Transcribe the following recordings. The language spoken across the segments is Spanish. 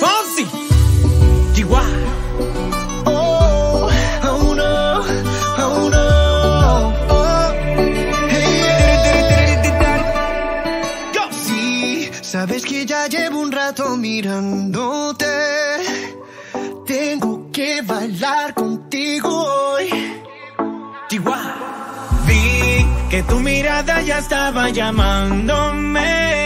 Fonsi. Chihuahua. Oh, oh no, oh no. Oh, hey. Sí, sabes que ya llevo un rato mirándote. Tengo que bailar contigo hoy. Chihuahua. Vi que tu mirada ya estaba llamándome.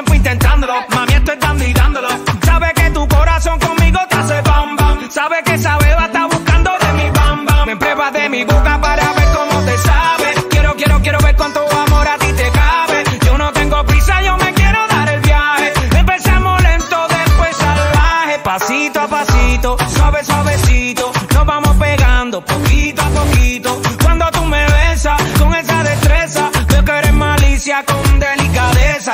tiempo intentándolo. Mami, estoy dando y dándolo. Sabe que tu corazón conmigo te hace bam bam. Sabe que esa beba está buscando de mi bam bam. Me pruebas de mi boca para ver cómo te sabe. Quiero, quiero, quiero ver cuánto amor a ti te cabe. Yo no tengo prisa, yo me quiero dar el viaje. Empezamos lento, después salvaje. Pasito a pasito, suave, suavecito. Nos vamos pegando poquito a poquito. Cuando tú me besas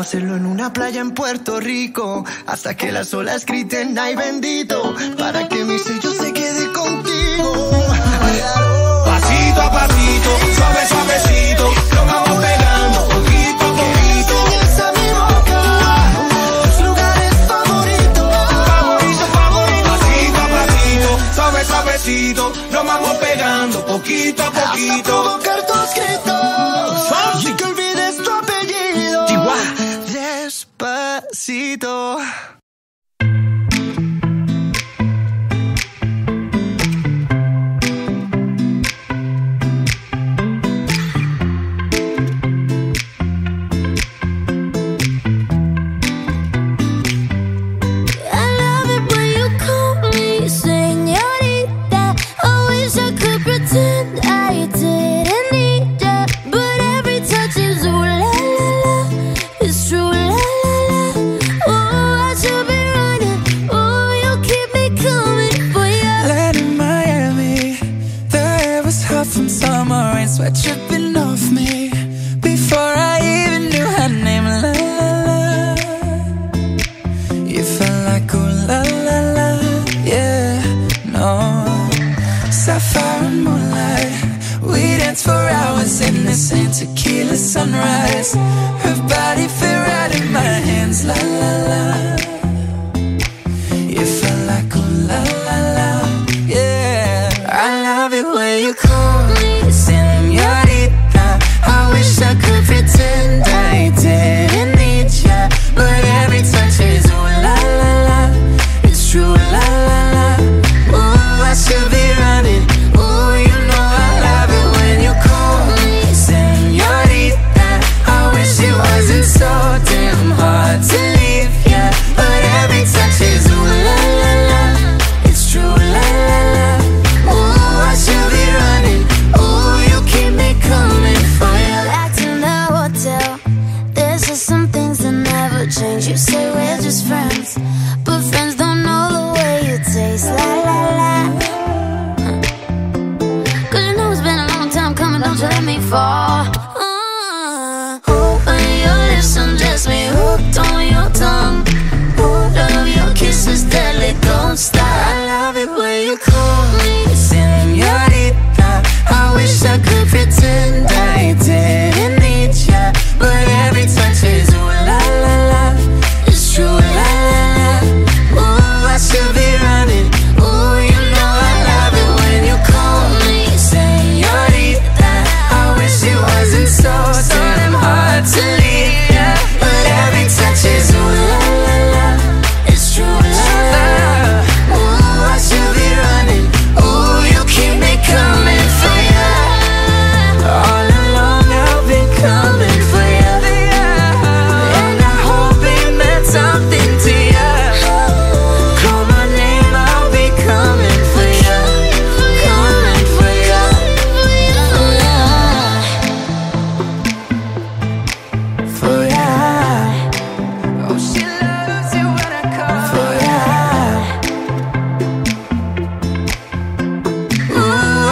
hacerlo en una playa en Puerto Rico hasta que las olas griten ay bendito para que mi sello se quede contigo. sunrise. Her body fit right in my hands like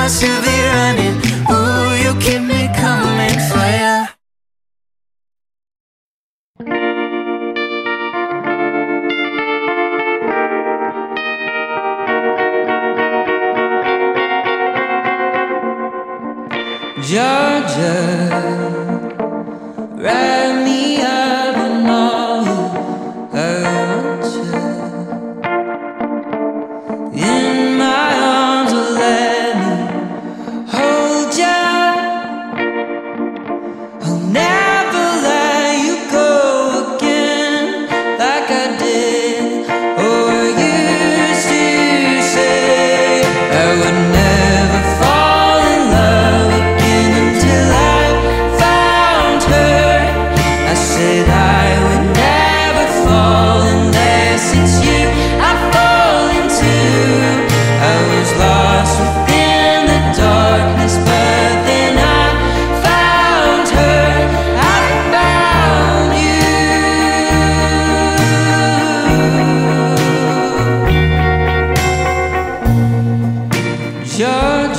Ooh,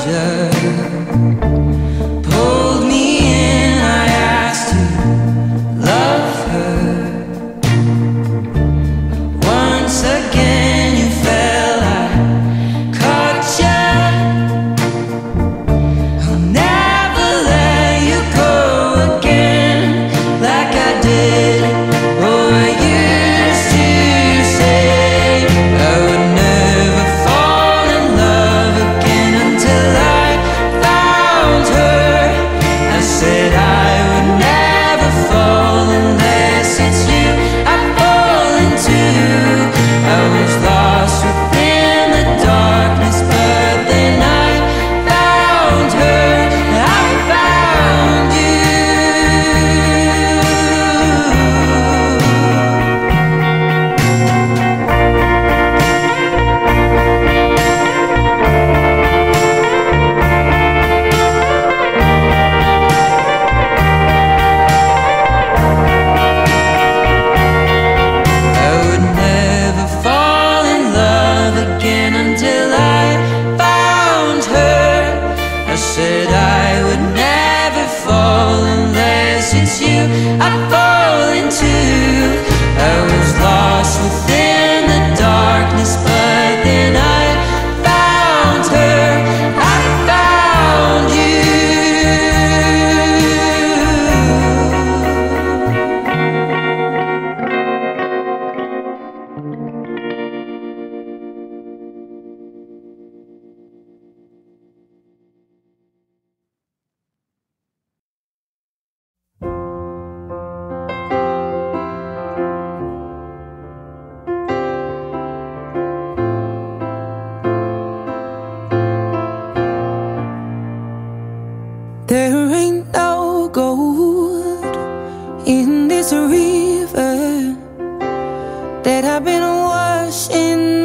pleasure that I've been washing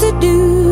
to do.